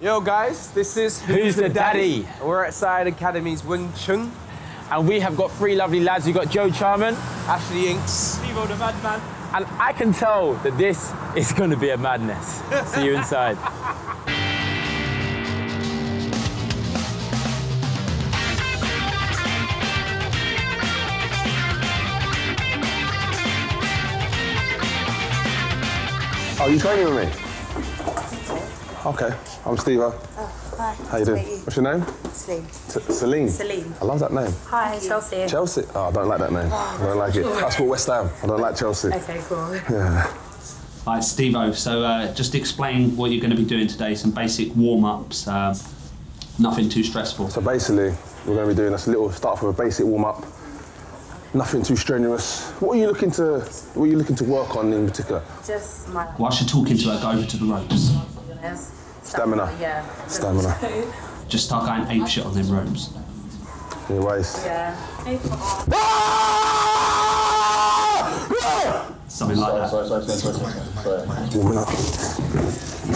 Yo guys, this is Who's the Daddy? We're at Side Academy's Wing Chun, And we have got three lovely lads. We've got Joe Charman, Ashley Inks. Stevo the madman. and I can tell that this is going to be a madness. See you inside. Oh, you training with me? Okay, I'm Steve. Oh, hi. How you doing? meet What's your name? Celine. T- Celine. Celine. I love that name. Hi, Chelsea. Chelsea. Oh, I don't like that name. I don't like it. That's support West Ham. I don't like Chelsea. Okay, cool. Yeah. Right, Steve-O, so uh, just explain what you're going to be doing today, some basic warm-ups, uh, nothing too stressful. So basically, we're going to be doing this little start with a basic warm up. Nothing too strenuous. What are you looking to What are you looking to work on in particular? Just my Whilst you're talking to her, go over to the ropes. Yes. Stamina. Yeah. Stamina. Just start going ape shit on them ropes. Your waist. Yeah. Ah! Something like that. Warming up.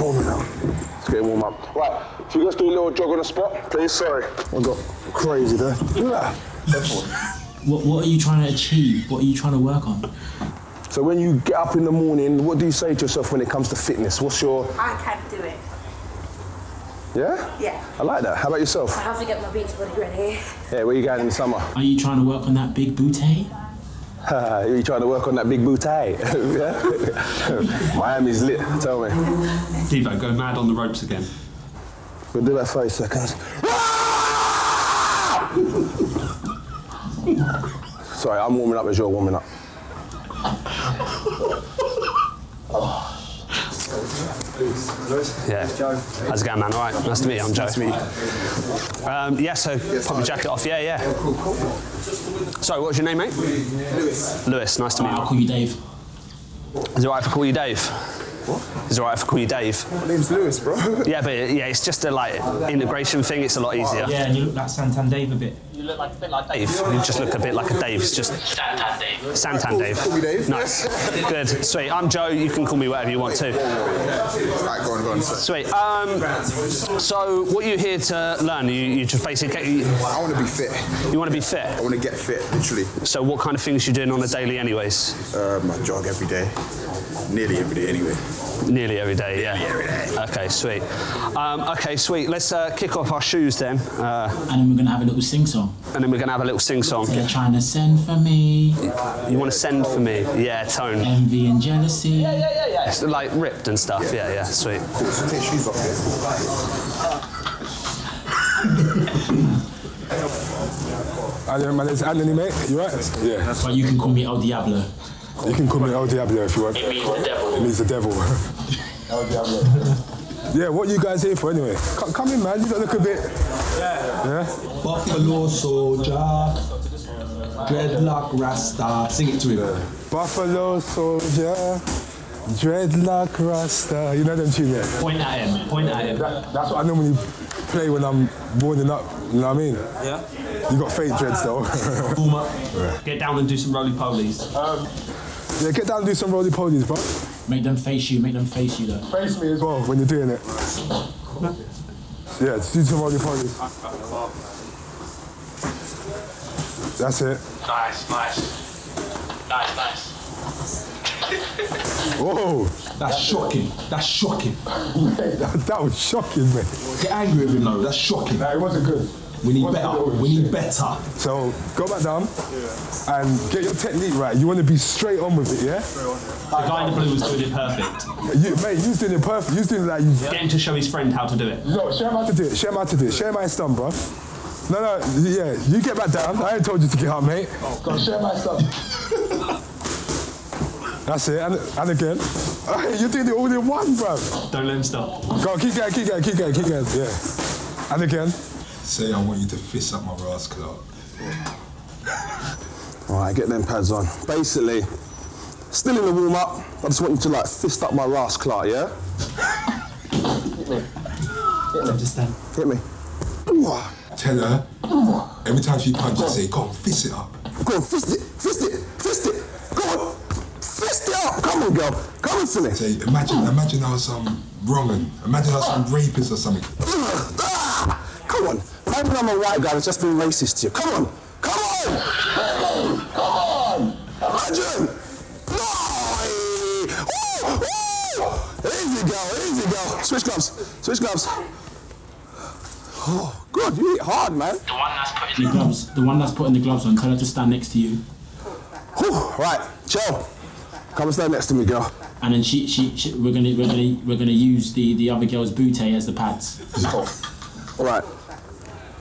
Warming up. Let's get warm up. Right, if you guys do a little jog on the spot, please. Sorry. I got crazy there. What, what are you trying to achieve? What are you trying to work on? So when you get up in the morning, what do you say to yourself when it comes to fitness? What's your I can do it. yeah? Yeah. I like that. How about yourself? I have to get my beach body ready. Yeah, where you going in the summer? Are you trying to work on that big booty? Are you trying to work on that big booty? yeah? Miami's lit. Tell me. Steve-O, go mad on the ropes again. We'll do that for five seconds. Sorry, I'm warming up as you're warming up. Yeah. How's it going, man? All right. Nice to meet you. I'm Joe. Nice to meet you. Um, yeah, so pop your jacket off. Yeah, yeah. Sorry, what was your name, mate? Lewis. Lewis. Nice to meet you. I'll call you Dave. Is it all right if I call you Dave? What? Is it all right if I call you Dave? My name's Lewis, bro. Yeah, but yeah, it's just a like integration thing. It's a lot easier. Yeah, and you look like Santan Dave a bit. You look like a bit like Dave. You just look a bit like a Dave. It's just Santan Dave. Santan Dave. Call me Dave. Nice. Good. Sweet. I'm Joe. You can call me whatever you want to. Right, go on, go on. Sweet. Um, so, what are you here to learn? You, you just basically you, I want to be fit. you want to be fit. I want to get fit, literally. So, what kind of things you doing on a daily, anyways? Um, I jog every day, nearly every day anyway. Nearly every day, yeah. every day. Okay, sweet. Um, okay, sweet. Let's uh, kick off our shoes then, uh, And then we're gonna have a little sing song. and then we're gonna have a little sing song. They're trying to send for me. You want to send for me? Yeah, tone. Envy and jealousy. Yeah, yeah, yeah, It's like ripped and stuff. Yeah, yeah, sweet. Take shoes off here. Hi, my name's Anthony, mate. You right? Yeah. But you can call me El Diablo. You can call me El Diablo if you want. It means the devil. It means the devil. yeah, what you guys here for anyway? Come, come in, man. You don't look a bit. Yeah. yeah? Buffalo soldier, dreadlock rasta. Sing it to him. Buffalo soldier, dreadlock rasta. You know them tune, yeah? Point at him. Point at him. That's what I normally play when I'm warming up. You know what I mean? Yeah. You got fake dreads though. Warm up. Get down and do some roly polies. Um, yeah, get down and do some roly polies, bro. Make them face you. Make them face you though. Face me as well when you're doing it. Yeah, just do some roly polies. That's it. Nice, nice. Nice, nice. Whoa! That's shocking. That's shocking. that, that was shocking, man. Get angry with him though. That's shocking. Nah, it wasn't good. We need Wasn't better. We need better. So go back down and get your technique right. You want to be straight on with it, yeah? The guy in the blue was doing it perfect. You, mate, you was doing it perfect. You was doing it like you. Get him to show his friend how to do it. No, show him how to do it. Show him how to do it. Show him how it's bro. No, no, yeah, you get back down. I ain't told you to get up, mate. Oh, go, show him how it's done. That's it, and, and again. You're doing it all in one, bro. Don't let him stop. Go, keep going, keep going, keep going, keep going, yeah. And again. Say I want you to fist up my ass rascal. All right, get them pads on. Basically, still in the warm up. I just want you to like fist up my rascal, out, yeah? Understand? Hit me. Tell her every time she punches, say, "Go on, fist it up." Go on, fist it, fist it, fist it. Go on, fist it up. Come on, girl. Come on, Silly. Say, imagine, imagine how some wrong un. Imagine that's some rapist or something. Ah. Come on. Maybe I'm a white guy that's just been racist to you. Come on. Come on. Come on. Imagine. No. Woo, woo. Easy girl, easy girl. Switch gloves. Switch gloves. Oh, good. You hit hard, man. The one that's putting the gloves. The one that's putting the gloves on. Tell her to stand next to you. Whew. Right, chill. Come and stand next to me, girl. And then she, she, she we're gonna, we're gonna, we're gonna use the, the other girl's bootay as the pads. All right.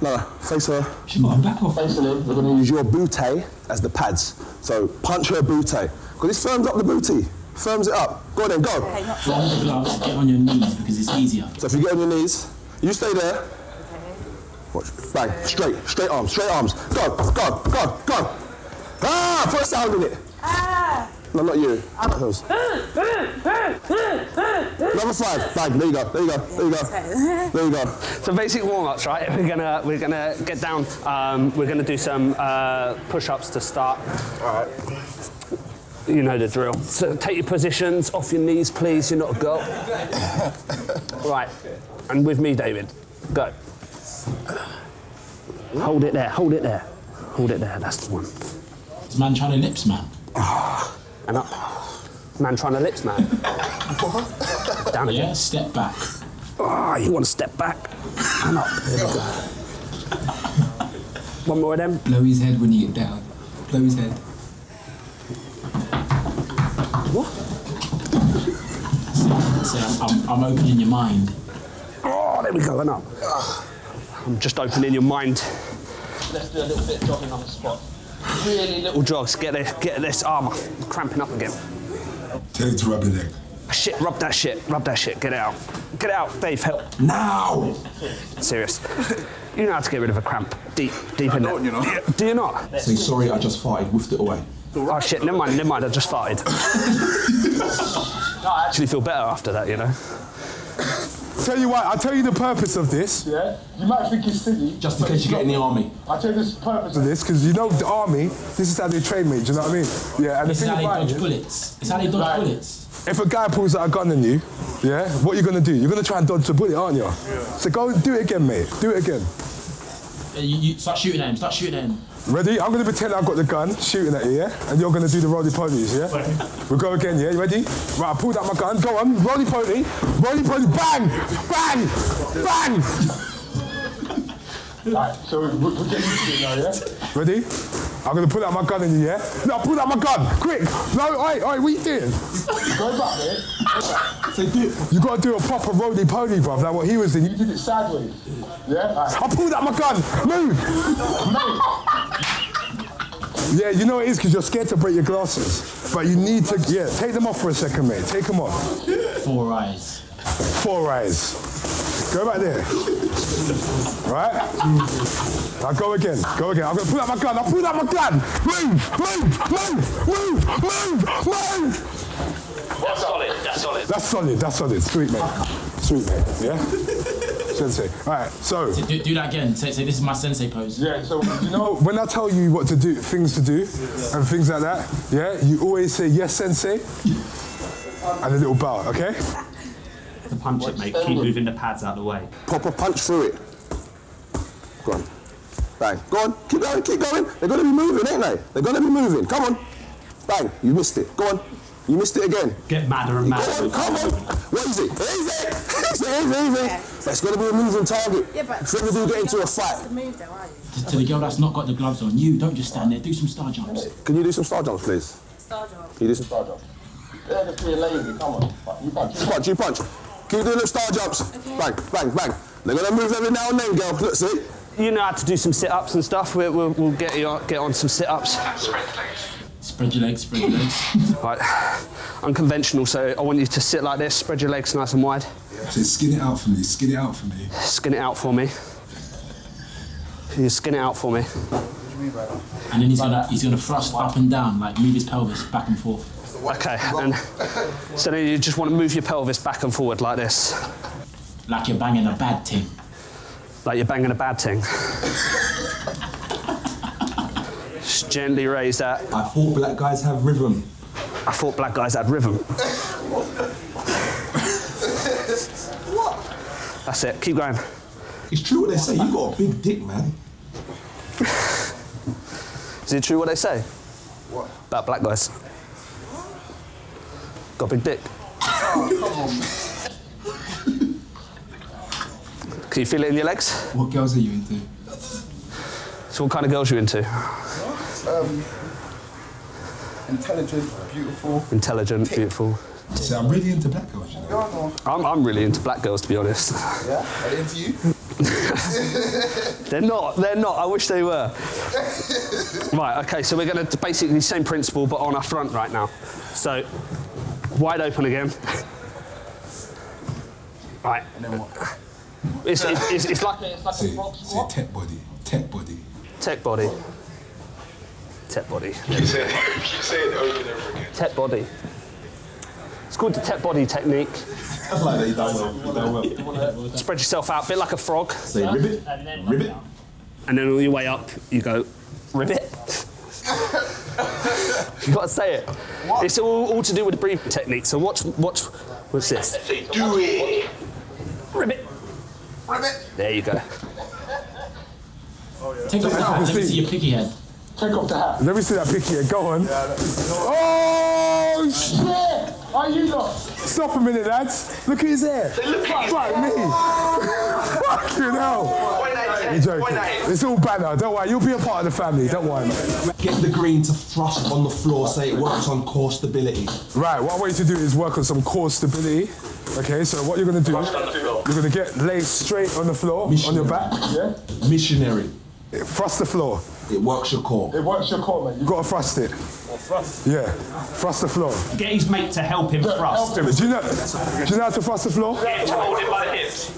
No, no, face her. She's got back off. Face her. We're going to use your bootay as the pads. So punch her bootay. Because this firms up the booty. Firms it up. Go on then, go. From the gloves, get on your knees because it's easier. So if you get on your knees, you stay there. Okay. Watch. Bang. Straight. Straight arms. Straight arms. Go. Go. Go. Go. Ah! Put a sound in it. Ah! No, not you. Hers. Number five. Bang. There you go. There you go. There you go. There you go. So basic warm-ups, right? We're gonna we're gonna get down. Um, we're gonna do some uh, push-ups to start. All right. You know the drill. So take your positions off your knees, please. You're not a girl. right. And with me, David. Go. Hold it there. Hold it there. Hold it there. That's the one. Is man trying to lips, man? And up. Man trying to lips, man. what? Down again. Yeah, step back. Ah, you want to step back and up. There we go. One more of them. Blow his head when you get down. Blow his head. So I'm, I'm, I'm opening your mind. Oh, there we go, and up. I'm just opening your mind. Let's do a little bit of jogging on the spot. Really little jogs. Get this, get this arm cramping up again. Tell him to rub your leg. Ah, shit, rub that shit, rub that shit. Get it out. Get it out, Dave. Help. Now. Serious. You know how to get rid of a cramp. Deep, deep in don't, there. you know. Yeah, Do you not? Say sorry, I just farted, whiffed it away. Oh shit, never mind, never mind. I just farted. no, I actually feel better after that. You know. Tell you what, I'll tell you the purpose of this. Yeah? You might think it's silly. Just in case you get in the army. I'll tell you this purpose of this because you know the army. This is how they train me. Do you know what I mean? Yeah, and This the is thing how they about it dodge bullets. It's how they dodge bullets. If a guy pulls out a gun on you, yeah, what are you gonna do? You're gonna try and dodge the bullet, aren't you? Yeah. So go do it again, mate. Do it again. Uh, You, you start shooting at him. Start shooting at him. Ready? I'm gonna pretend I've got the gun, shooting at you, yeah? And you're gonna do the roly polies, yeah? We'll go again, yeah? You ready? Right, I pulled out my gun. Go on, roly poly, roly poly, bang, bang, bang. Right, so we're, we're getting into it now, yeah? Ready? I'm gonna pull out my gun in you, yeah? No, pull out my gun, quick! No, oi, oi, what you doing? Go back back. So do You gotta do a proper roly poly, bruv, like what he was doing. You did it sideways. Yeah? Right. I pulled out my gun, move! Yeah, you know it is because you're scared to break your glasses. But you need to, yeah, take them off for a second, mate. Take them off. Four eyes. Four eyes. Go back there. Right? Now go again. Go again. I'm gonna pull out my gun. I'll pull out my gun. Move, move, move, move, move, move. That's solid. That's solid. That's solid. That's solid. Sweet, mate. Sweet, mate. Yeah? Sensei. All right, so. Do, do that again. Say, say this is my sensei pose. Yeah, so You know, when I tell you what to do, things to do, and things like that, yeah, you always say yes, sensei, and a little bow, okay? The punch it, mate. Keep moving the pads out of the way. Pop a punch through it. Go on. Bang. Go on. Keep going. Keep going. They're going to be moving, ain't they? They're going to be moving. Come on. Bang. You missed it. Go on. You missed it again. Get madder and Go madder. on. Come on. What is it? Easy. Easy. Easy. Easy. It's going to be a moving target. Yeah, but If you ever do get into a fight, the move though, are you? To, to the girl that's not got the gloves on, you don't just stand there. Do some star jumps. can you do some star jumps, please? Star job. Can you do some star jumps? they're just being lazy. Come on. You punch. You punch. You punch. Keep doing them star jumps. Bang. Bang. Bang. They're going to move every now and then, girl. Look, see? You know how to do some sit-ups and stuff. We'll, we'll, we'll get you on, get on some sit-ups. Spread your legs. Spread your legs. Right. Unconventional, so I want you to sit like this, spread your legs nice and wide, Say, skin it out for me. Skin it out for me. skin it out for me. You skin it out for me. What do you mean by? And then he's gonna he's gonna thrust up and down, like move his pelvis back and forth. Okay, and so then you just want to move your pelvis back and forward like this, Like you're banging a bad ting. like you're banging a bad thing. Just gently raise that. I thought black guys have rhythm. I thought black guys had rhythm. What? That's it. Keep going. It's true what they say. You got a big dick, man. Is it true what they say? What? About black guys. Got a big dick. Oh, come on. Can you feel it in your legs? What girls are you into? So what kind of girls are you into? Um, intelligent, beautiful. Intelligent, beautiful. See, I'm really into black girls, you know. I'm, I'm really into black girls, to be honest. Yeah? Are they into you? They're not. They're not. I wish they were. right. Okay. So we're going to basically the same principle, but on our front right now. So wide open again. Right. And then what? It's, it's, it's, it's like It's like see, a see, tech body, tech body. tech body. Tech body. Keep saying, keep saying it over and over again. Tech body. It's called the tech body technique. I like that you done well. You done well. Spread yourself out, a bit like a frog. Say ribbit, and then ribbit. And then on your way up, you go, ribbit. you gotta say it. It's all, all to do with the breathing technique. So watch, watch, what's this? Do it. Ribbit. Ribbit. There you go. Oh, yeah. Take off the hat. Let me see your picky head. Take off the hat. Let me see that picky head. Go on. Oh, shit! Are you not? Stop a minute, lads. Look at his hair. look at his like me. Fucking hell. You're joking. It's all banner. Don't worry. You'll be a part of the family. Don't worry, mate. Get the green to thrust on the floor so it works on core stability. Right, what I want you to do is work on some core stability. Okay, so what you're gonna do, you're gonna get laid straight on the floor, on your back. Yeah? Missionary. Thrust the floor. It works your core. It works your core, man. You gotta thrust it. thrust? Yeah, thrust the floor. Get his mate to help him thrust. Do you know? Do you know how to thrust the floor? Get to hold him by the hips.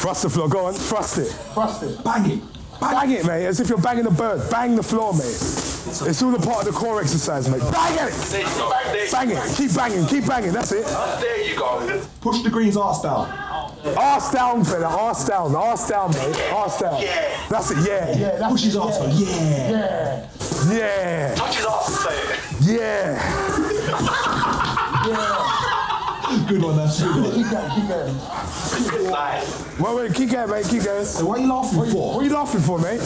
Thrust the floor. Go on, thrust it. Thrust it. Bang it. Bang it, mate, as if you're banging a bird. Bang the floor, mate. It's all a part of the core exercise, mate. Bang it! Bang it. Keep banging, keep banging. That's it. There you go. Push the green's ass down. Arse down, fella. Arse down. Arse down, mate. Arse down. Yeah. That's it. Yeah. Yeah, that's Push his it, ass yeah. Yeah. Yeah. Yeah. Touch his ass and say it. Yeah. Good one, that's good one. Keep going, keep going. Nice. Wait, wait. Keep going, mate. Keep going. So what are you laughing What for? are you laughing for, mate?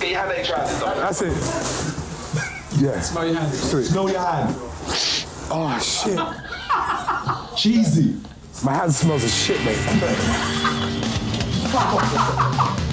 Get your hand extra That's it. Yeah. Smell your hand. Sweet. Smell your hand. Oh, shit. Cheesy. My house smells of shit, mate.